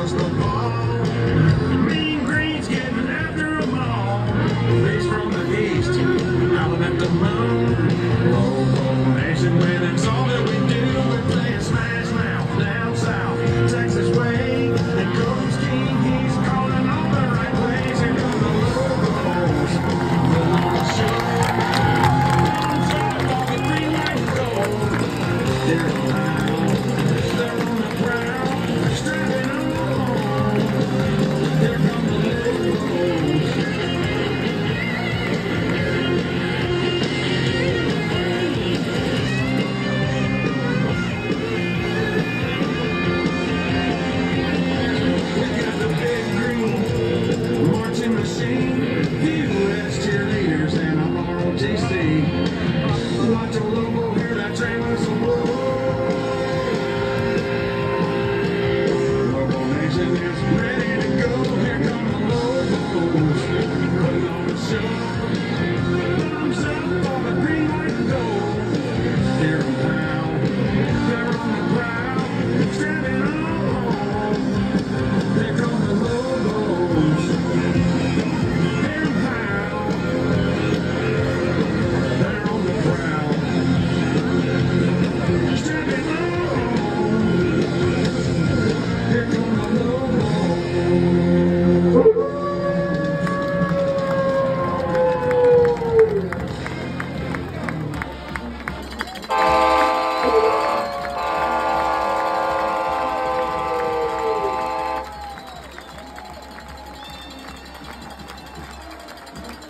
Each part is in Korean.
was the one. they see. Lots of local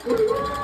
Woo!